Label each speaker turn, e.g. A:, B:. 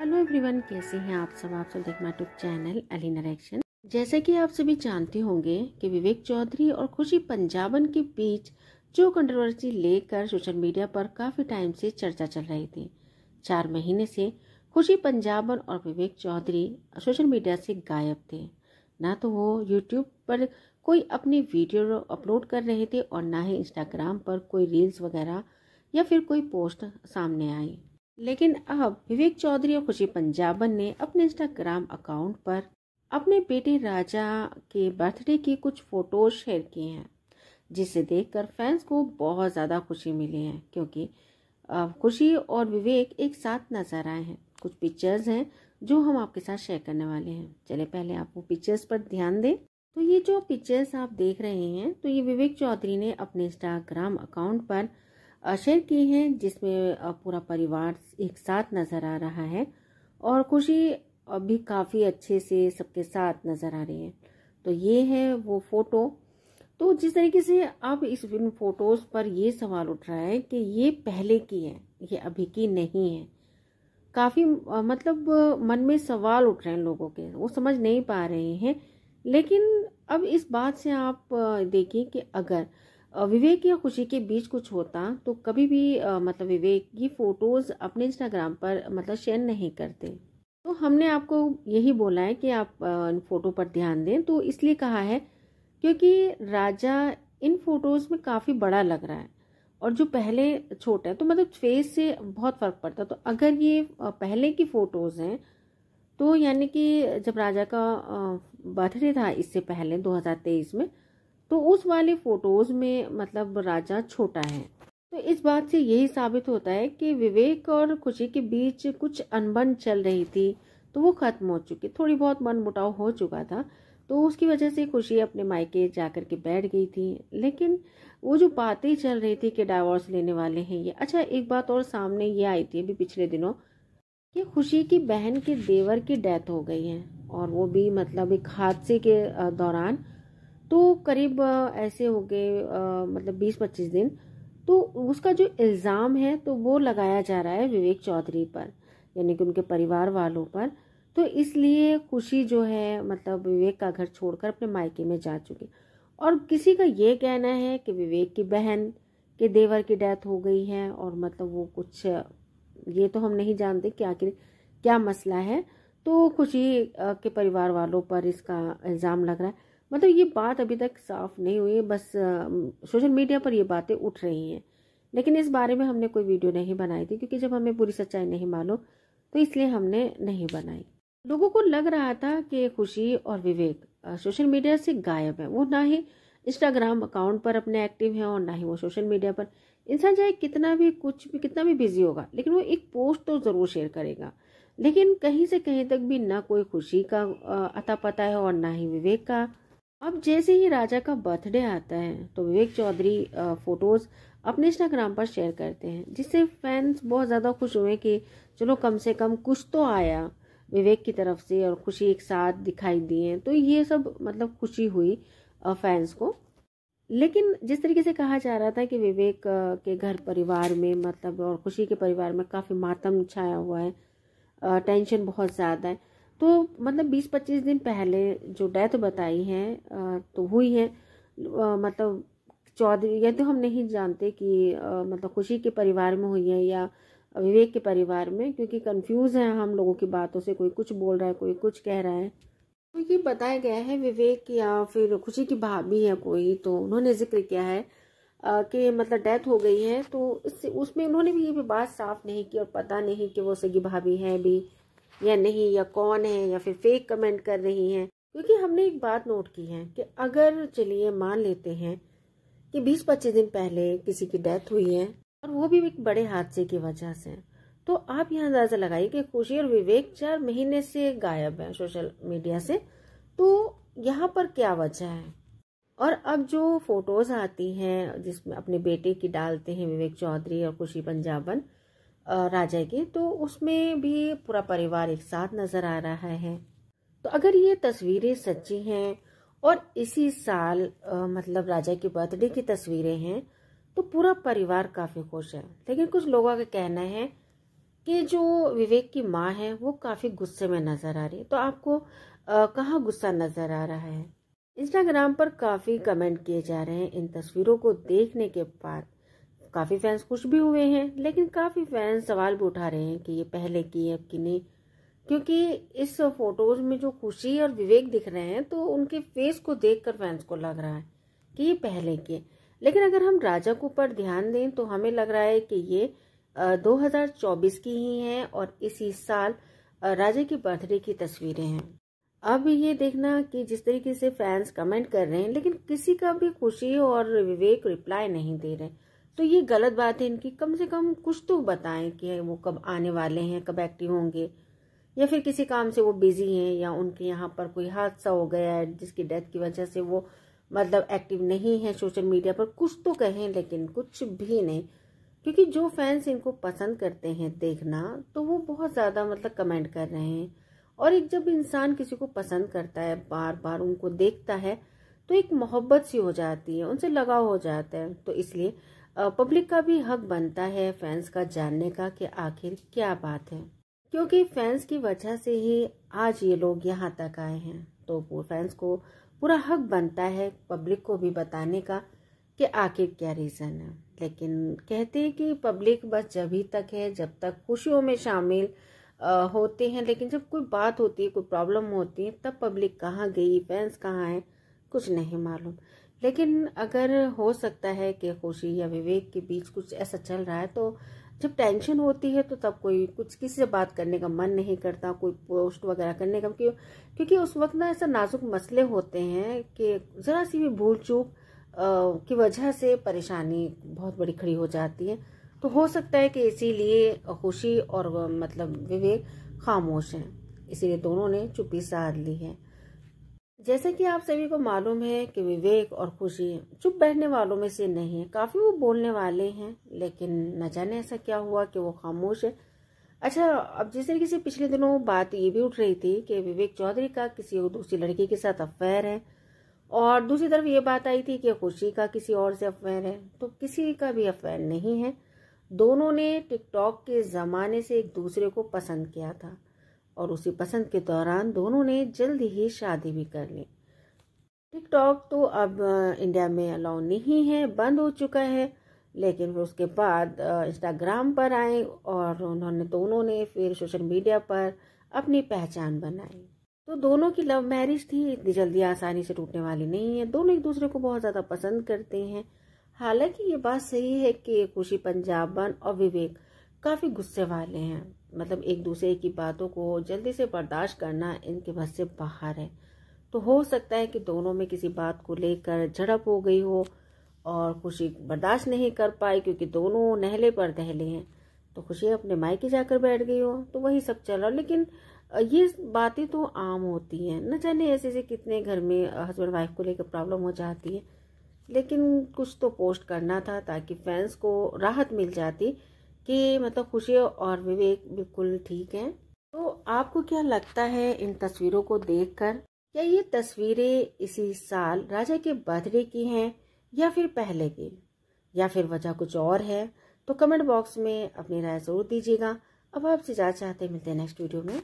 A: Hello everyone, कैसे हैं आप सब? आप सब देख यूट्यूब चैनल अली नरेक्शन जैसे कि आप सभी जानते होंगे कि विवेक चौधरी और खुशी पंजाबन के बीच जो कंट्रोवर्सी लेकर सोशल मीडिया पर काफ़ी टाइम से चर्चा चल रही थी। चार महीने से खुशी पंजाबन और विवेक चौधरी सोशल मीडिया से गायब थे। ना तो वो यूट्यूब पर कोई अपनी वीडियो अपलोड कर रहे थे और ना ही इंस्टाग्राम पर कोई रील्स वगैरह या फिर कोई पोस्ट सामने आई। लेकिन अब विवेक चौधरी और खुशी पंजाबन ने अपने इंस्टाग्राम अकाउंट पर अपने बेटे राजा के बर्थडे की कुछ फ़ोटोज़ शेयर किए हैं, जिसे देखकर फैंस को बहुत ज़्यादा खुशी मिली है, क्योंकि खुशी और विवेक एक साथ नज़र आए हैं। कुछ पिक्चर्स हैं जो हम आपके साथ शेयर करने वाले हैं। चले पहले आप वो पिक्चर्स पर ध्यान दें। तो ये जो पिक्चर्स आप देख रहे हैं तो ये विवेक चौधरी ने अपने इंस्टाग्राम अकाउंट पर शेयर की हैं, जिसमें पूरा परिवार एक साथ नज़र आ रहा है और खुशी अभी काफ़ी अच्छे से सबके साथ नज़र आ रही है। तो ये है वो फ़ोटो। तो जिस तरीके से अब इस इन फ़ोटोज़ पर ये सवाल उठ रहा है कि ये पहले की है, ये अभी की नहीं है। काफ़ी मतलब मन में सवाल उठ रहे हैं लोगों के, वो समझ नहीं पा रहे हैं। लेकिन अब इस बात से आप देखिए कि अगर विवेक या खुशी के बीच कुछ होता तो कभी भी मतलब विवेक की फ़ोटोज़ अपने इंस्टाग्राम पर मतलब शेयर नहीं करते। तो हमने आपको यही बोला है कि आप इन फ़ोटो पर ध्यान दें तो इसलिए कहा है क्योंकि राजा इन फ़ोटोज़ में काफ़ी बड़ा लग रहा है और जो पहले छोटा है तो मतलब फेस से बहुत फ़र्क पड़ता तो अगर ये पहले की फ़ोटोज़ हैं तो यानी कि जब राजा का बर्थडे था इससे पहले 2023 में तो उस वाले फ़ोटोज़ में मतलब राजा छोटा है। तो इस बात से यही साबित होता है कि विवेक और खुशी के बीच कुछ अनबन चल रही थी तो वो खत्म हो चुकी, थोड़ी बहुत मन मुटाव हो चुका था तो उसकी वजह से खुशी अपने मायके जाकर के बैठ गई थी। लेकिन वो जो बातें चल रही थी कि डाइवोर्स लेने वाले हैं, ये अच्छा एक बात और सामने ये आई थी अभी पिछले दिनों कि खुशी की बहन के देवर की डेथ हो गई है, और वो भी मतलब एक हादसे के दौरान तो करीब ऐसे हो गए मतलब बीस पच्चीस दिन। तो उसका जो इल्ज़ाम है तो वो लगाया जा रहा है विवेक चौधरी पर, यानी कि उनके परिवार वालों पर। तो इसलिए खुशी जो है मतलब विवेक का घर छोड़कर अपने मायके में जा चुकी। और किसी का ये कहना है कि विवेक की बहन के देवर की डेथ हो गई है, और मतलब वो कुछ, ये तो हम नहीं जानते कि आखिर क्या मसला है। तो खुशी के परिवार वालों पर इसका इल्ज़ाम लग रहा है। मतलब ये बात अभी तक साफ़ नहीं हुई, बस सोशल मीडिया पर ये बातें उठ रही हैं। लेकिन इस बारे में हमने कोई वीडियो नहीं बनाई थी, क्योंकि जब हमें पूरी सच्चाई नहीं मालूम तो इसलिए हमने नहीं बनाई। लोगों को लग रहा था कि खुशी और विवेक सोशल मीडिया से गायब है। वो ना ही इंस्टाग्राम अकाउंट पर अपने एक्टिव हैं और ना ही वो सोशल मीडिया पर। इंसान चाहे कितना भी कुछ भी, कितना भी बिज़ी होगा, लेकिन वो एक पोस्ट तो ज़रूर शेयर करेगा। लेकिन कहीं से कहीं तक भी ना कोई खुशी का अता पता है और ना ही विवेक का। अब जैसे ही राजा का बर्थडे आता है तो विवेक चौधरी फ़ोटोज़ अपने इंस्टाग्राम पर शेयर करते हैं, जिससे फैंस बहुत ज़्यादा खुश हुए कि चलो कम से कम कुछ तो आया विवेक की तरफ़ से और खुशी एक साथ दिखाई दी है। तो ये सब मतलब खुशी हुई फैंस को। लेकिन जिस तरीके से कहा जा रहा था कि विवेक के घर परिवार में मतलब और खुशी के परिवार में काफ़ी मातम छाया हुआ है टेंशन बहुत ज़्यादा है तो मतलब 20-25 दिन पहले जो डेथ बताई है तो हुई है। मतलब चौधरी या तो हम नहीं जानते कि मतलब खुशी के परिवार में हुई है या विवेक के परिवार में, क्योंकि कंफ्यूज है हम लोगों की बातों से। कोई कुछ बोल रहा है, कोई कुछ कह रहा है। तो ये बताया गया है विवेक या फिर खुशी की भाभी है कोई तो उन्होंने ज़िक्र किया है कि मतलब डेथ हो गई है तो इससे उसमें उन्होंने भी ये भी बात साफ़ नहीं की और पता नहीं कि वो सगी भाभी है भी। या नहीं, या कौन है, या फिर फेक कमेंट कर रही हैं। क्योंकि हमने एक बात नोट की है कि अगर चलिए मान लेते हैं कि 20-25 दिन पहले किसी की डेथ हुई है, और वो भी एक बड़े हादसे की वजह से तो आप यहाँ अंदाज़ा लगाइए कि खुशी और विवेक चार महीने से गायब है सोशल मीडिया से। तो यहाँ पर क्या वजह है? और अब जो फ़ोटोज़ आती हैं, जिसमें अपने बेटे की डालते हैं विवेक चौधरी और खुशी पंजाबन राजा की तो उसमें भी पूरा परिवार एक साथ नज़र आ रहा है। तो अगर ये तस्वीरें सच्ची हैं और इसी साल आ, मतलब राजा की बर्थडे की तस्वीरें हैं तो पूरा परिवार काफ़ी खुश है। लेकिन कुछ लोगों का कहना है कि जो विवेक की माँ है वो काफ़ी गुस्से में नज़र आ रही है। तो आपको कहाँ गुस्सा नज़र आ रहा है? इंस्टाग्राम पर काफ़ी कमेंट किए जा रहे हैं इन तस्वीरों को देखने के बाद। काफ़ी फैंस खुश भी हुए हैं, लेकिन काफ़ी फैंस सवाल भी उठा रहे हैं कि ये पहले की है कि नहीं। क्योंकि इस फ़ोटोज़ में जो खुशी और विवेक दिख रहे हैं तो उनके फेस को देखकर फैंस को लग रहा है कि ये पहले की है। लेकिन अगर हम राजा को पर ध्यान दें तो हमें लग रहा है कि ये 2024 की ही हैं और इसी साल राजा की बर्थडे की तस्वीरें हैं। अब ये देखना कि जिस तरीके से फैंस कमेंट कर रहे हैं, लेकिन किसी का भी खुशी और विवेक रिप्लाई नहीं दे रहे। तो ये गलत बात है इनकी। कम से कम कुछ तो बताएँ कि वो कब आने वाले हैं, कब एक्टिव होंगे। या फिर किसी काम से वो बिज़ी हैं या उनके यहाँ पर कोई हादसा हो गया है जिसकी डेथ की वजह से वो मतलब एक्टिव नहीं है सोशल मीडिया पर। कुछ तो कहें लेकिन कुछ भी नहीं। क्योंकि जो फैंस इनको पसंद करते हैं देखना तो वो बहुत ज़्यादा मतलब कमेंट कर रहे हैं। और एक जब इंसान किसी को पसंद करता है बार बार उनको देखता है तो एक मोहब्बत सी हो जाती है, उनसे लगाव हो जाता है। तो इसलिए पब्लिक का भी हक बनता है फैंस का जानने का कि आखिर क्या बात है। क्योंकि फैंस की वजह से ही आज ये लोग यहाँ तक आए हैं। तो फैंस को पूरा हक बनता है पब्लिक को भी बताने का कि आखिर क्या रीज़न है। लेकिन कहते हैं कि पब्लिक बस जब ही तक है, जब तक खुशियों में शामिल होते हैं। लेकिन जब कोई बात होती है, कोई प्रॉब्लम होती है, तब पब्लिक कहाँ गई, फैंस कहाँ है? कुछ नहीं मालूम। लेकिन अगर हो सकता है कि खुशी या विवेक के बीच कुछ ऐसा चल रहा है तो जब टेंशन होती है तो तब कोई कुछ किसी से बात करने का मन नहीं करता, कोई पोस्ट वगैरह करने का, क्यों क्योंकि उस वक्त ना ऐसा नाजुक मसले होते हैं कि ज़रा सी भी भूल चूक की वजह से परेशानी बहुत बड़ी खड़ी हो जाती है। तो हो सकता है कि इसीलिए खुशी और मतलब विवेक खामोश हैं। इसीलिए दोनों ने चुप्पी साध ली है। जैसे कि आप सभी को मालूम है कि विवेक और खुशी चुप बैठने वालों में से नहीं है। काफ़ी वो बोलने वाले हैं, लेकिन न जाने ऐसा क्या हुआ कि वो खामोश है। अच्छा अब जिस तरीके से पिछले दिनों बात ये भी उठ रही थी कि विवेक चौधरी का किसी और दूसरी लड़की के साथ अफेयर है, और दूसरी तरफ़ ये बात आई थी कि खुशी का किसी और से अफेयर है तो किसी का भी अफेयर नहीं है। दोनों ने टिकटॉक के ज़माने से एक दूसरे को पसंद किया था। और उसी पसंद के दौरान दोनों ने जल्द ही शादी भी कर ली। टिकटॉक तो अब इंडिया में अलाउ नहीं है, बंद हो चुका है, लेकिन फिर उसके बाद इंस्टाग्राम पर आए और उन्होंने, दोनों ने फिर सोशल मीडिया पर अपनी पहचान बनाई। तो दोनों की लव मैरिज थी, इतनी जल्दी आसानी से टूटने वाली नहीं है। दोनों एक दूसरे को बहुत ज़्यादा पसंद करते हैं। हालाँकि ये बात सही है कि खुशी, पंजाबन और विवेक काफ़ी गुस्से वाले हैं। मतलब एक दूसरे की बातों को जल्दी से बर्दाश्त करना इनके बस से बाहर है। तो हो सकता है कि दोनों में किसी बात को लेकर झड़प हो गई हो और खुशी बर्दाश्त नहीं कर पाई क्योंकि दोनों नहले पर दहले हैं। तो खुशी अपने मायके जाकर बैठ गई हो। तो वही सब चला लेकिन ये बातें तो आम होती हैं। न जाने ऐसे ऐसे कितने घर में हस्बैंड वाइफ को लेकर प्रॉब्लम हो जाती है। लेकिन कुछ तो पोस्ट करना था ताकि फैंस को राहत मिल जाती। कि मतलब खुशी और विवेक बिल्कुल ठीक हैं। तो आपको क्या लगता है इन तस्वीरों को देखकर? क्या ये तस्वीरें इसी साल राजा के बर्थडे की हैं या फिर पहले की? या फिर वजह कुछ और है? तो कमेंट बॉक्स में अपनी राय ज़रूर दीजिएगा। अब आपसे जा चाहते मिलते हैं नेक्स्ट वीडियो में।